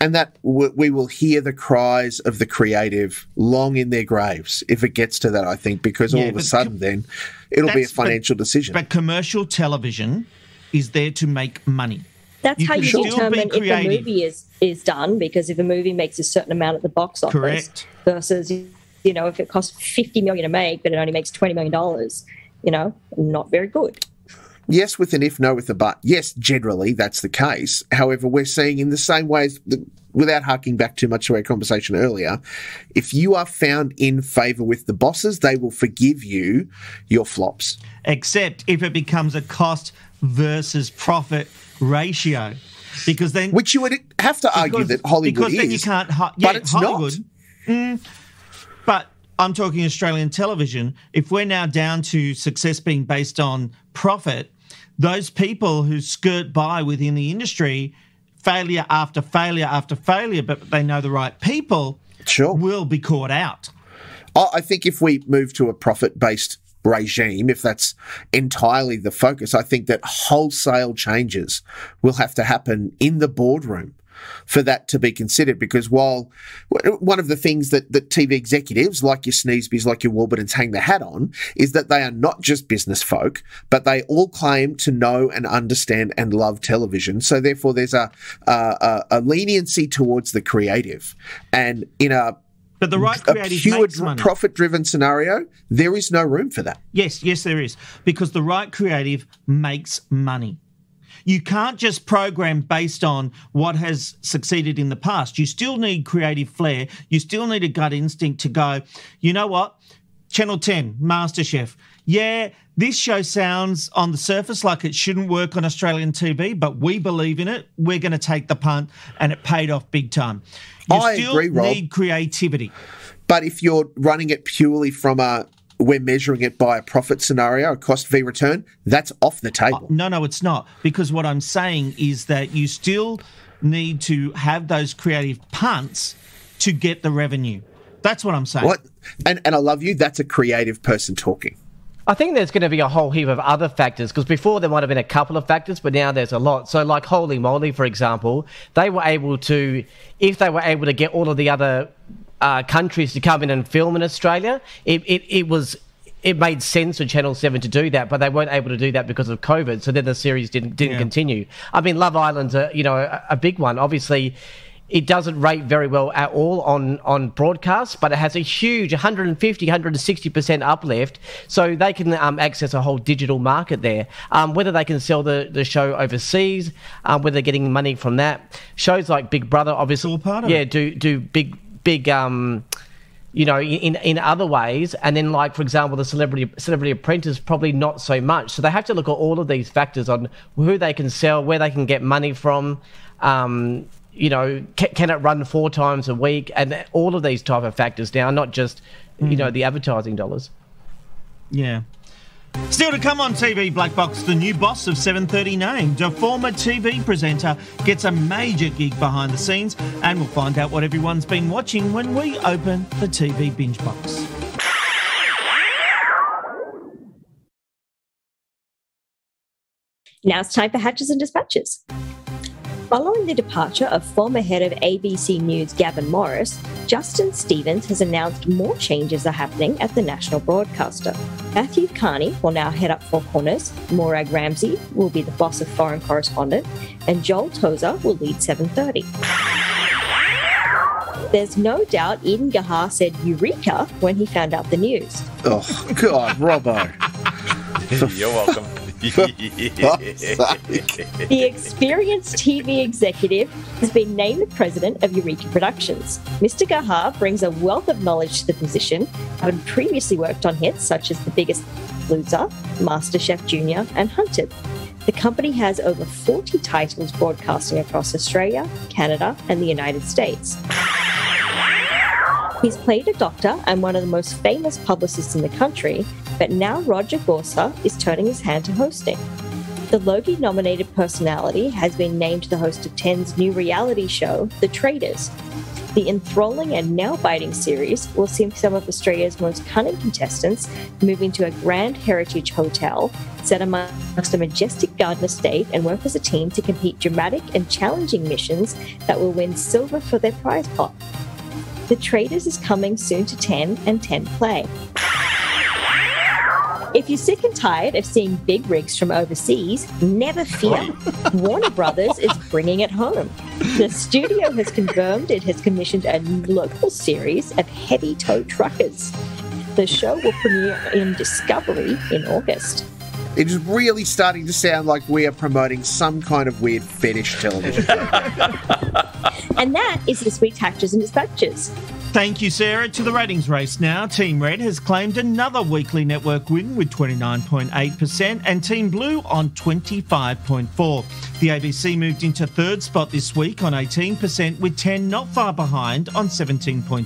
And that w- we will hear the cries of the creative long in their graves if it gets to that, I think, because Yeah, all of a but sudden then it'll be a That's- but- financial decision. But commercial television is there to make money. That's You how you still determine if a movie is is done because if a movie makes a certain amount at the box office Correct. versus you know if it costs 50 million to make but it only makes 20 million dollars you know not very good yes, with an if, no with a but. Yes, generally that's the case. However, we're seeing in the same ways, the, without harking back too much to our conversation earlier, if you are found in favour with the bosses, they will forgive you your flops. Except if it becomes a cost versus profit ratio. Because then Which you would have to argue because- that Hollywood because is. then you can't yeah, but it's Hollywood, not. But I'm talking Australian television. If we're now down to success being based on profit, those people who skirt by within the industry, failure after failure after failure, but they know the right people, Sure. will be caught out. I I think if we move to a profit based regime, if that's entirely the focus, I think that wholesale changes will have to happen in the boardroom for that to be considered. Because while one of the things that, that TV executives like your Sneesbys, like your Warburtons hang their hat on is that they are not just business folk, but they all claim to know and understand and love television. So therefore, there's a, a, a, a leniency towards the creative. And in a But the right a creative pure makes profit driven scenario, there is no room for that. Yes, yes, there is. Because the right creative makes money. You can't just program based on what has succeeded in the past. You still need creative flair. You still need a gut instinct to go, you know what? Channel 10, MasterChef. Yeah, this show sounds on the surface like it shouldn't work on Australian TV, but we believe in it. We're going to take the punt, and it paid off big time. You I still agree, Rob. need creativity. But if you're running it purely from a we're measuring it by a profit scenario, a cost v return, that's off the uh, table. No, no, it's not. Because what I'm saying is that you still need to have those creative punts to get the revenue. That's what I'm saying. What? And and I love you. That's a creative person talking. I think there's going to be a whole heap of other factors because before there might have been a couple of factors, but now there's a lot. So, like Holy Moly, for example, they were able to, if they were able to get all of the other uh, countries to come in and film in Australia, it, it, it was. It made sense for Channel Seven to do that, but they weren't able to do that because of COVID. So then the series didn't didn't Yeah. continue. I mean, Love Island's a you know a, a big one. Obviously, it doesn't rate very well at all on on broadcast, but it has a huge 150, 160 percent uplift. So they can um, access a whole digital market there. Um, whether they can sell the, the show overseas, um, whether they're getting money from that. Shows like Big Brother, obviously, all part of yeah, do do big big um. You know, in in other ways, and then like for example, the celebrity celebrity apprentice probably not so much. So they have to look at all of these factors on who they can sell, where they can get money from, um, you know, can, can it run four times a week, and all of these type of factors now, not just you know the advertising dollars. Yeah. Still to come on TV Blackbox, the new boss of 7:30 named. A former TV presenter gets a major gig behind the scenes, and we'll find out what everyone's been watching when we open the TV binge box. Now it's time for Hatches and Dispatches. Following the departure of former head of ABC News Gavin Morris, Justin Stevens has announced more changes are happening at the national broadcaster. Matthew Carney will now head up Four Corners, Morag Ramsay will be the boss of foreign correspondent, and Joel Tozer will lead 730. There's no doubt Eden Gaha said Eureka when he found out the news. Oh God, Robbo. You're welcome. The experienced TV executive has been named the president of Eureka Productions. Mr. Gaha brings a wealth of knowledge to the position, having previously worked on hits such as The Biggest Loser, MasterChef Junior, and Hunted. The company has over 40 titles broadcasting across Australia, Canada, and the United States. He's played a doctor and one of the most famous publicists in the country, but now Rodger Corser is turning his hand to hosting. The Logie nominated personality has been named the host of 10's new reality show, The Traitors. The enthralling and nail biting series will see some of Australia's most cunning contestants moving to a grand heritage hotel set amongst a majestic garden estate and work as a team to complete dramatic and challenging missions that will win silver for their prize pot. The Traitors is coming soon to 10 and 10 Play. If you're sick and tired of seeing big rigs from overseas, never fear. Warner Brothers is bringing it home. The studio has confirmed it has commissioned a local series of heavy tow truckers. The show will premiere in Discovery in August. It is really starting to sound like we are promoting some kind of weird fetish television. And that is this week's Hatches and Dispatches. Thank you, Sarah. To the ratings race now. Team Red has claimed another weekly network win with 29.8% and Team Blue on 25.4. The ABC moved into third spot this week on 18% with 10 not far behind on 17.7.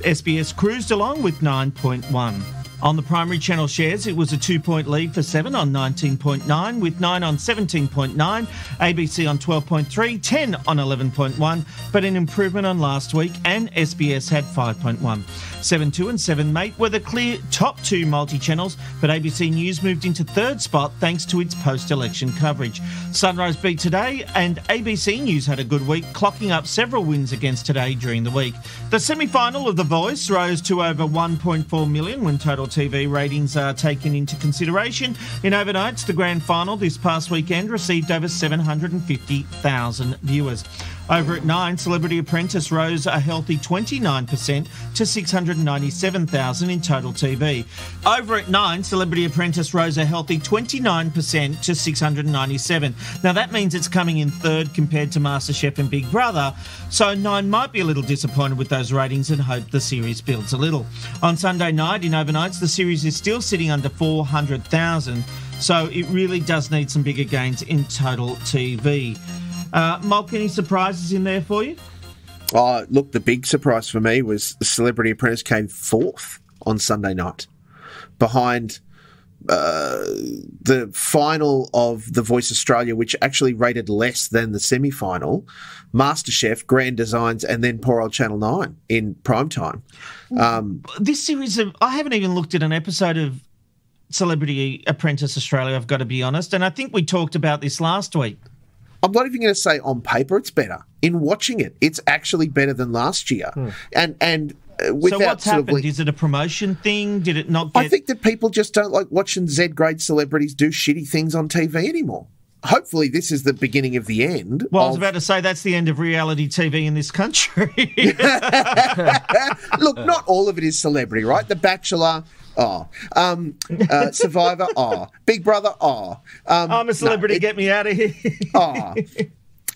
SBS cruised along with 9.1. On the primary channel shares, it was a two point lead for 7 on 19.9, with 9 on 17.9, ABC on 12.3, 10 on 11.1, but an improvement on last week, and SBS had 5.1. 7 2 and 7 Mate were the clear top two multi channels, but ABC News moved into third spot thanks to its post election coverage. Sunrise beat today, and ABC News had a good week, clocking up several wins against today during the week. The semi final of The Voice rose to over 1.4 million when total TV ratings are taken into consideration. In overnights, the grand final this past weekend received over 750,000 viewers. Over at 9, Celebrity Apprentice rose a healthy 29% to 697,000 in total TV. Over at 9, Celebrity Apprentice rose a healthy 29% to 697. Now that means it's coming in third compared to MasterChef and Big Brother, so 9 might be a little disappointed with those ratings and hope the series builds a little. On Sunday night in overnights, the series is still sitting under 400,000, so it really does need some bigger gains in total TV. Uh, Mulk, any surprises in there for you? Oh, look, the big surprise for me was the Celebrity Apprentice came fourth on Sunday night, behind uh, the final of The Voice Australia, which actually rated less than the semi final, MasterChef, Grand Designs, and then poor old Channel 9 in prime time. Um, This series of I haven't even looked at an episode of Celebrity Apprentice Australia. I've got to be honest, and I think we talked about this last week. I'm not even going to say on paper it's better. In watching it, it's actually better than last year. And and uh, without so what's happened? like- Is it a promotion thing? Did it not get? I think that people just don't like watching Z grade celebrities do shitty things on TV anymore. Hopefully, this is the beginning of the end. well, I was about to say that's the end of reality TV in this country. Look, not all of it is celebrity, right? The Bachelor, oh, um, uh, Survivor, oh, Big Brother, oh. Um, I'm a celebrity. no, it- get me out of here. oh.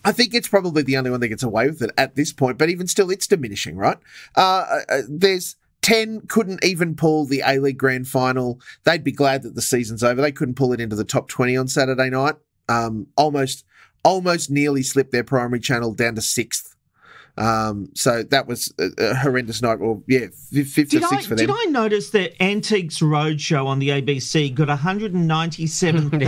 I think it's probably the only one that gets away with it at this point, but even still, it's diminishing, right? Uh, uh, there's 10 couldn't even pull the A League Grand Final. They'd be glad that the season's over. They couldn't pull it into the top 20 on Saturday night. Um, almost, almost nearly slipped their primary channel down to sixth. Um, so that was a, a horrendous night. Or yeah, fifth Did or I, sixth for did. I notice that Antiques Roadshow on the ABC got 197,000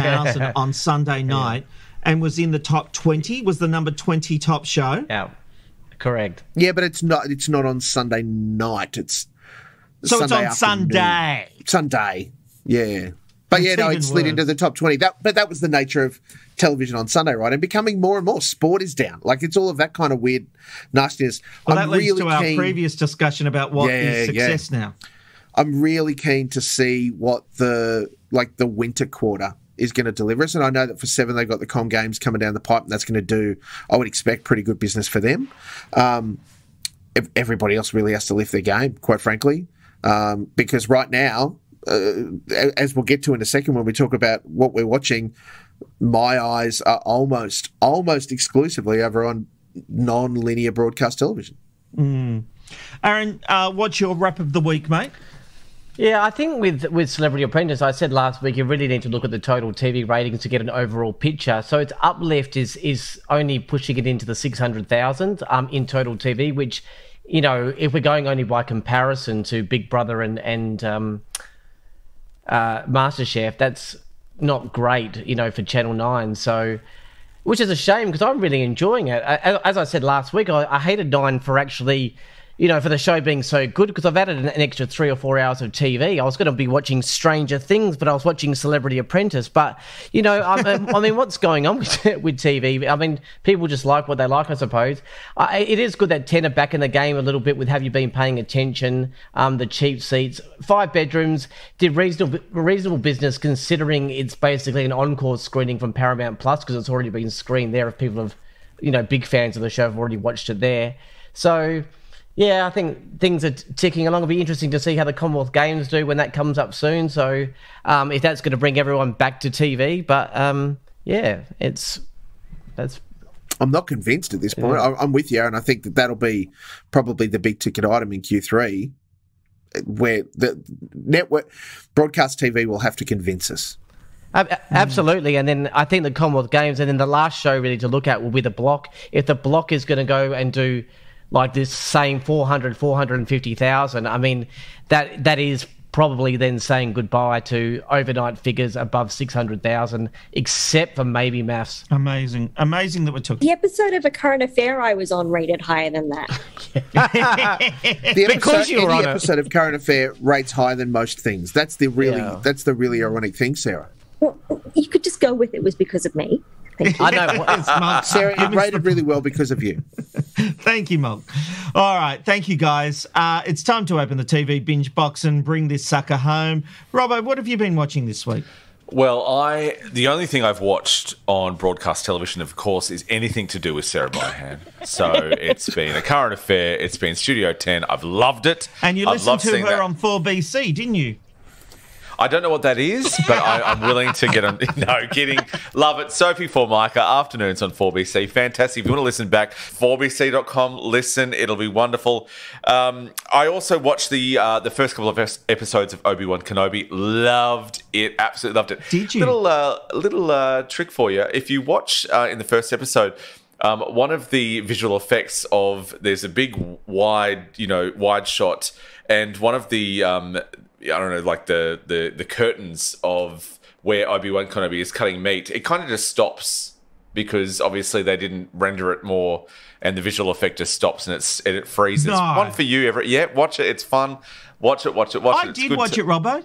Yeah. on Sunday night and was in the top 20? Was the number 20 top show? Yeah, correct. Yeah, but it's not. It's not on Sunday night. It's So it's on afternoon. Sunday. Sunday. Yeah. But yeah, no, it slid worse. into the top 20. That, but that was the nature of television on Sunday, right? And becoming more and more. Sport is down. Like it's all of that kind of weird nastiness. Well, I'm that leads really to our keen, previous discussion about what is Yeah, yeah. success now. I'm really keen to see what the like the winter quarter is going to deliver us. And I know that for seven they've got the Com Games coming down the pipe, and that's going to do. I would expect pretty good business for them. Um, ev- everybody else really has to lift their game, quite frankly, um, because right now uh, as we'll get to in a second when we talk about what we're watching, my eyes are almost almost exclusively over on non-linear broadcast television. Aaron, uh, what's your wrap of the week, mate? Yeah, I think with with Celebrity Apprentice, I said last week you really need to look at the total TV ratings to get an overall picture. So its uplift is is only pushing it into the six hundred thousand um in total TV, which you know if we're going only by comparison to Big Brother and and um, uh, MasterChef, that's not great, you know, for Channel Nine. So. Which is a shame because I'm really enjoying it. A- As I said last week, I, I hated Nine for actually you know, for the show being so good because I've added an, extra three or four hours of TV. I was going to be watching Stranger Things, but I was watching Celebrity Apprentice. But you know, I, mean- I mean, what's going on with, with TV? I mean, people just like what they like, I suppose. I, it is good that Ten are back in the game a little bit with Have You Been Paying Attention? Um, the cheap seats, five bedrooms, did reasonable reasonable business considering it's basically an encore screening from Paramount Plus because it's already been screened there. If people have, you know, big fans of the show have already watched it there. So yeah, I think things are ticking along. It'll be interesting to see how the Commonwealth Games do when that comes up soon. So, um, if that's going to bring everyone back to TV, but um, yeah, it's that's I'm not convinced at this point. I I'm with you, and I think that that'll be probably the big ticket item in Q3, where the network broadcast TV will have to convince us. Absolutely, and then I think the Commonwealth Games, and then the last show really to look at will be the block. If the block is going to go and do like this same 400, 450,000, I mean, that that is probably then saying goodbye to overnight figures above 600,000, except for maybe maths. Amazing. Amazing that we're talking. The episode of A Current Affair I was on rated higher than that. The Because episode, you were any on it. of Current Affair rates higher than most things. That's the really Yeah. that's the really ironic thing, Sarah. Well, you could just go with it was because of me. Thank you. I know. It's Mark. Sarah, Give it us rated really well because of you. Thank you, Monk. All right, thank you, guys. Uh, it's time to open the TV binge box and bring this sucker home. Robbo, what have you been watching this week? Well, I the only thing I've watched on broadcast television, of course, is anything to do with Sarah Monahan. So it's been a current affair. It's been Studio Ten. I've loved it. And you I've listened to her that. on 4BC, didn't you? I don't know what that is, but I, I'm willing to get on. No, kidding. Love it. Sofie Formica, afternoons on 4BC. Fantastic. If you want to listen back, 4BC.com, listen. It'll be wonderful. Um, I also watched the uh, the first couple of episodes of Obi Wan Kenobi. Loved it. Absolutely loved it. Did you? Little, uh, little uh, trick for you. If you watch uh, in the first episode, um, one of the visual effects of there's a big wide, you know, wide shot, and one of the um, I don't know, like the the the curtains of where Obi Wan Kenobi is cutting meat, it kind of just stops because obviously they didn't render it more, and the visual effect just stops and it's and it freezes. No. One for you, ever? Yeah, watch it. It's fun. Watch it. Watch it. Watch it. I did watch to- it, Robbo.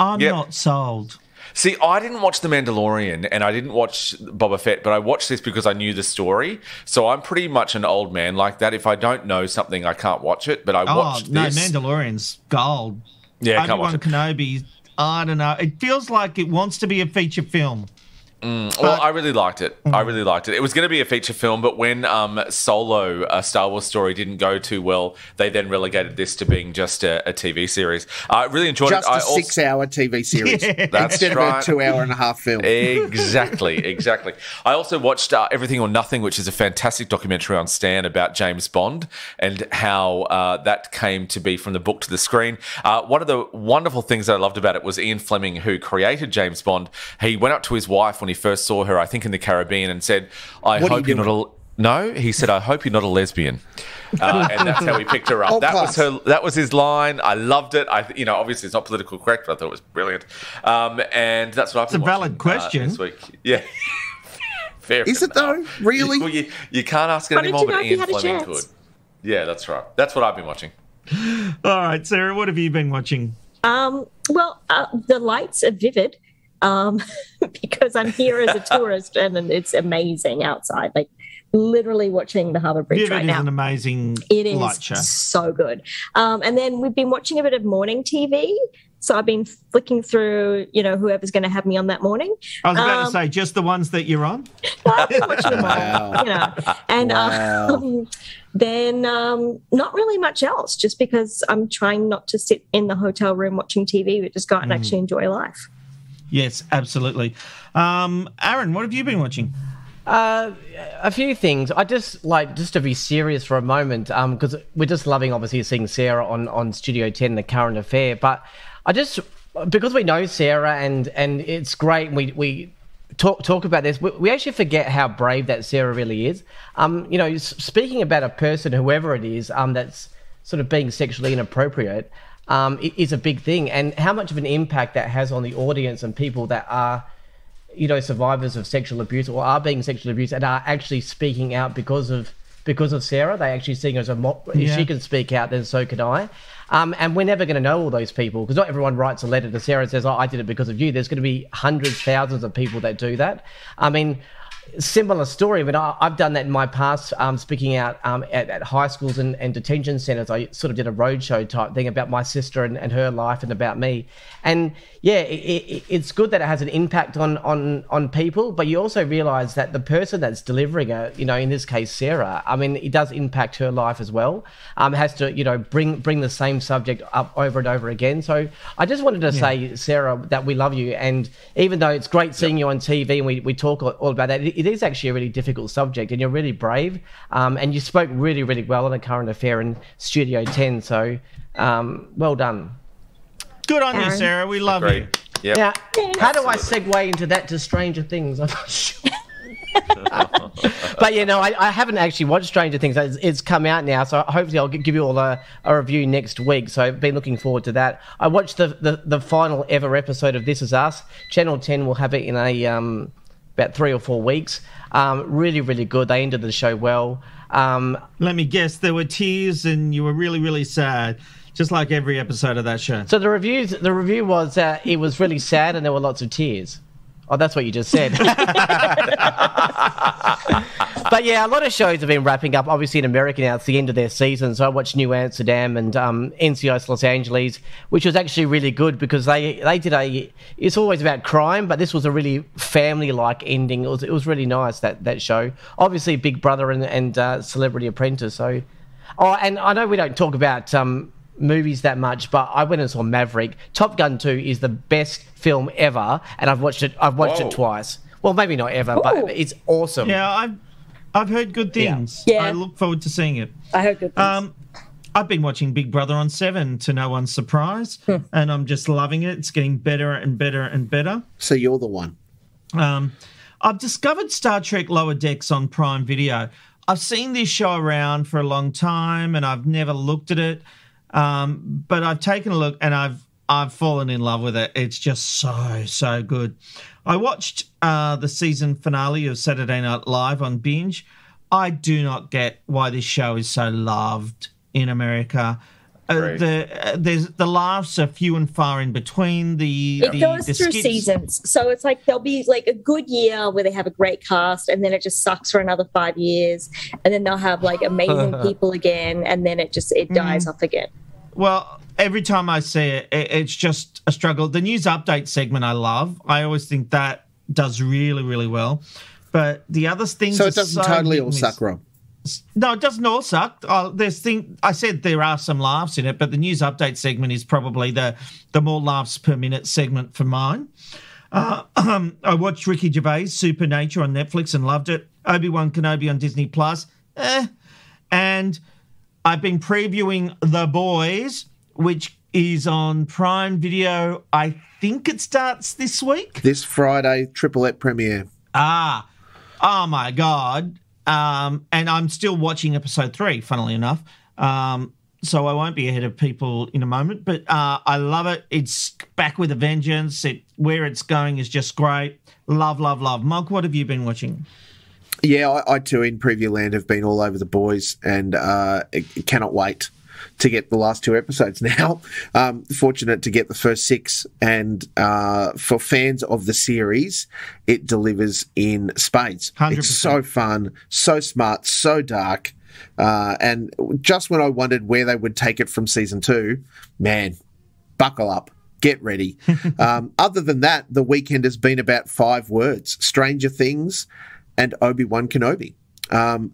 I'm Yep. not sold. See, I didn't watch The Mandalorian and I didn't watch Boba Fett, but I watched this because I knew the story. So I'm pretty much an old man like that. If I don't know something, I can't watch it. But I Oh, watched no, this. Mandalorian's gold. Yeah, I can't Obi-Wan watch it. Kenobi, I don't know. It feels like it wants to be a feature film. Well, I really liked it. I really liked it. It was going to be a feature film, but when um, Solo, a Star Wars story, didn't go too well, they then relegated this to being just a, a TV series. I really enjoyed Just it. I a also- six-hour TV series That's instead of right. a two-hour and a half film. exactly, exactly. I also watched uh, Everything or Nothing, which is a fantastic documentary on Stan about James Bond and how uh, that came to be from the book to the screen. Uh, one of the wonderful things that I loved about it was Ian Fleming, who created James Bond. He went up to his wife when he first saw her, I think in the Caribbean, and said, "I What hope you you're not a." No, he said, "I hope you're not a lesbian," uh, and that's how we picked her up. Oh, that class. was her. That was his line. I loved it. I, you know, obviously it's not political correct, but I thought it was brilliant. Um, and that's what I've It's a been valid watching, uh, question. this week. Yeah. Fair Is it though? Really? You, well, you, you can't ask it Why didn't anymore, but know if you Ian Fleming could. Yeah, that's right. That's what I've been watching. All right, Sarah, what have you been watching? Um, well, uh, the lights are vivid um, because I'm here as a tourist and it's amazing outside. Like literally watching the Harbour Bridge Vivid right is now. an amazing It is light show. so good. Um, and then we've been watching a bit of morning TV. So I've been flicking through, you know, whoever's going to have me on that morning. I was about to Um, say, just the ones that you're on? I've been watching them all, Wow. you know. And Wow. um, then um, not really much else. Just because I'm trying not to sit in the hotel room watching TV, but just go out and actually enjoy life. Yes, absolutely. Um, Aaron, what have you been watching? Uh, a few things. I just like just to be serious for a moment, um, because we're just loving obviously seeing Sarah on on Studio Ten, the current affair. But I just because we know Sarah and and it's great. We we talk talk about this. We, we actually forget how brave that Sarah really is. Um, you know, speaking about a person, whoever it is, um, that's sort of being sexually inappropriate, um, is a big thing, and how much of an impact that has on the audience and people that are you know survivors of sexual abuse or are being sexually abused and are actually speaking out because of because of Sarah. They actually seeing her as a mo- if Yeah. she can speak out, then so can I. Um, and we're never going to know all those people because not everyone writes a letter to Sarah and says, "Oh, I did it because of you." There's going to be hundreds, thousands of people that do that. I mean. Similar story, but I, I've done that in my past, um, speaking out um, at, at high schools and, and detention centres. I sort of did a roadshow type thing about my sister and, and her life and about me. And yeah, it, it, it's good that it has an impact on, on, on people, but you also realise that the person that's delivering it, you know, in this case Sarah, I mean, it does impact her life as well. Um, has to, you know, bring bring the same subject up over and over again. So I just wanted to say, Sarah, that we love you, and even though it's great seeing you on TV and we, we talk all, all about that, it, it is actually a really difficult subject, and you're really brave, um, and you spoke really really well on a current affair in Studio Ten. So um, well done. Good on you, Sarah. We love you. Great. Yep. Now, how do I segue into that to Stranger Things? I'm not sure. but you know, I, I haven't actually watched Stranger Things. It's, it's come out now, so hopefully I'll give you all a, a review next week. So I've been looking forward to that. I watched the, the, the final ever episode of This Is Us. Channel Ten will have it in a um, about three or four weeks. Um, really, really good. They ended the show well. Um, Let me guess, there were tears and you were really, really sad, just like every episode of that show. so the reviews, the review was that it was really sad and there were lots of tears. Oh, that's what you just said. but yeah, a lot of shows have been wrapping up. Obviously, in America now, it's the end of their season. So I watched New Amsterdam and um, NCIS Los Angeles, which was actually really good because they they did a. It's always about crime, but this was a really family like ending. It was it was really nice that that show. Obviously, Big Brother and and uh, Celebrity Apprentice. So, oh, and I know we don't talk about. Um, movies that much, but I went and saw Maverick. Top Gun 2 is the best film ever, and I've watched it. I've watched Whoa. it twice. Well, maybe not ever, Ooh. but it's awesome. Yeah, I've I've heard good things. Yeah. I look forward to seeing it. I heard good things. Um, I've been watching Big Brother on Seven to no one's surprise, and I'm just loving it. It's getting better and better and better. So you're the one. Um, I've discovered Star Trek Lower Decks on Prime Video. I've seen this show around for a long time, and I've never looked at it. Um, but I've taken a look, and I've I've fallen in love with it. It's just so so good. I watched uh, the season finale of Saturday Night Live on binge. I do not get why this show is so loved in America. Uh, the uh, there's the laughs are few and far in between. The it the, goes the through skits- seasons. So it's like there'll be like a good year where they have a great cast and then it just sucks for another five years. And then they'll have like amazing people again and then it just it Mm. dies off again. Well, every time I see it, it, it's just a struggle. The news update segment I love. I always think that does really, really well. But the other things, So it doesn't so totally all suck. Rob. No, it doesn't all suck. Oh, there's thing. I said there are some laughs in it, but the news update segment is probably the the more laughs per minute segment for mine. Uh, I watched Ricky Gervais Supernature on Netflix and loved it. Obi Wan Kenobi on Disney Plus, eh. And I've been previewing The Boys, which is on Prime Video. I think it starts this week. This Friday, Triple premiere. Ah, oh my god! Um, and I'm still watching episode three. Funnily enough, um, so I won't be ahead of people in a moment. But uh, I love it. It's back with a vengeance. It where it's going is just great. Love, love, love. Monk, what have you been watching? Yeah, I, I too in preview land have been all over the boys and uh, cannot wait to get the last two episodes now. Um, fortunate to get the first six, and uh, for fans of the series, it delivers in spades. 100%. It's so fun, so smart, so dark. Uh, and just when I wondered where they would take it from season two, man, buckle up. Get ready. um, other than that, the weekend has been about five words Stranger Things and Obi Wan Kenobi. Um,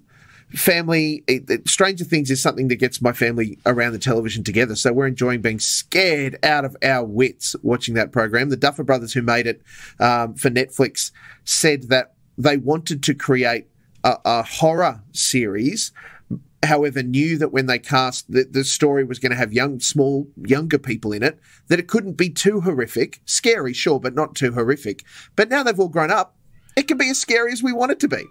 family. It, it- Stranger Things is something that gets my family around the television together. So we're enjoying being scared out of our wits watching that program. The Duffer Brothers, who made it um, for Netflix, said that they wanted to create a, a horror series however, knew that when they cast that the story was going to have young, small, younger people in it, that it couldn't be too horrific. Scary, sure, but not too horrific. But now they've all grown up. It can be as scary as we want it to be.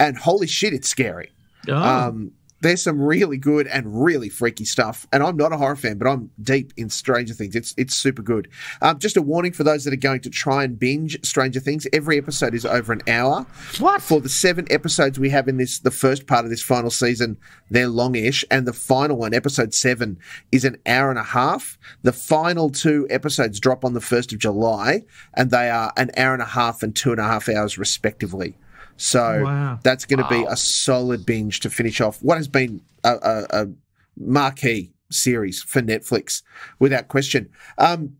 And holy shit, it's scary. Oh. Um, there's some really good and really freaky stuff. And I'm not a horror fan, but I'm deep in Stranger Things. It's it's super good. Um, just a warning for those that are going to try and binge Stranger Things. Every episode is over an hour. What? For the seven episodes we have in this, the first part of this final season, they're longish, and the final one, episode seven, is an hour and a half. The final two episodes drop on the first of July, and they are an hour and a half and two and a half hours respectively. So Wow. that's going to be a solid binge to finish off what has been a, a, a marquee series for Netflix, without question. Um,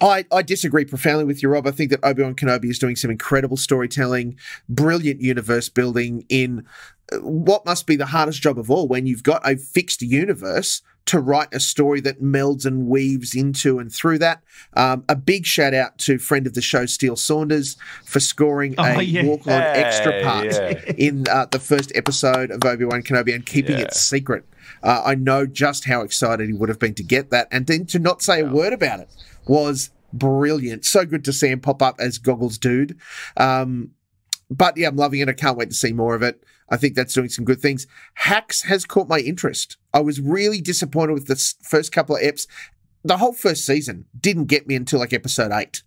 I, I disagree profoundly with you, Rob. I think that Obi Wan Kenobi is doing some incredible storytelling, brilliant universe building in uh, what must be the hardest job of all when you've got a fixed universe to write a story that melds and weaves into and through that. Um, a big shout out to friend of the show, Steele Saunders, for scoring Oh, a yeah. walk on extra part yeah. in uh, the first episode of Obi Wan Kenobi and keeping Yeah. it secret. Uh, I know just how excited he would have been to get that, and then to not say a word about it was brilliant. So good to see him pop up as Goggles Dude. Um, but yeah, I'm loving it. I can't wait to see more of it. I think that's doing some good things. Hacks has caught my interest. I was really disappointed with the first couple of eps. The whole first season didn't get me until like episode eight.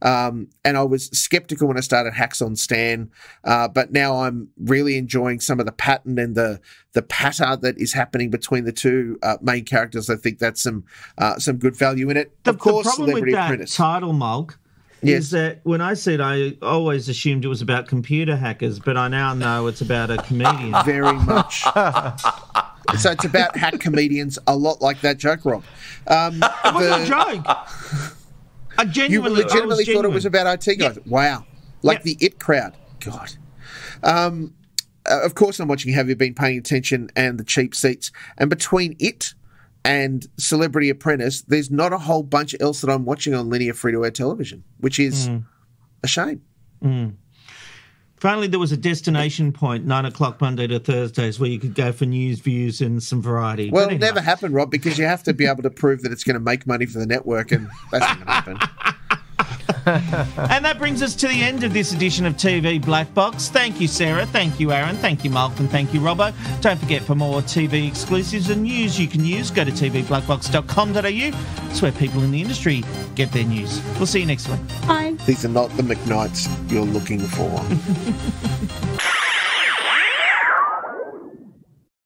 Um, and I was skeptical when I started Hacks on Stan, uh, but now I'm really enjoying some of the pattern and the the patter that is happening between the two uh, main characters. I think that's some uh, some good value in it. The, of course, the problem Celebrity with that Apprentice. title, Mulk, Yes. is that when I said I always assumed it was about computer hackers, but I now know it's about a comedian. very much. so it's about hack comedians, a lot like that joke, Rob. Um, It wasn't a the- joke. I you genuinely, legitimately thought it was about IT guys. Wow. Like Yeah. the IT crowd. God. Um, uh, of course, I'm watching Have You Been Paying Attention and the Cheap Seats. And between it and Celebrity Apprentice, there's not a whole bunch else that I'm watching on linear free to air television, which is Hmm. a shame. Finally, there was a destination point, nine o'clock Monday to Thursdays, where you could go for news, views, and some variety. Well, it'll never happened, Rob, because you have to be able to prove that it's going to make money for the network, and that's not going to happen. And that brings us to the end of this edition of TV Blackbox. Thank you, Sarah. Thank you, Aaron. Thank you, Mark. And thank you, Robbo. Don't forget, for more TV exclusives and news you can use, go to tvblackbox.com.au. It's where people in the industry get their news. We'll see you next week. Bye. These are not the McKnights you're looking for.